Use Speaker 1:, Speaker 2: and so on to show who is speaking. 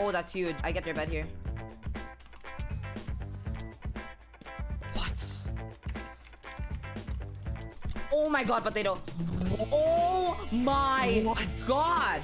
Speaker 1: Oh, that's huge. I get your bed here.
Speaker 2: What?
Speaker 1: Oh my god, potato. Oh my
Speaker 2: What?
Speaker 1: god.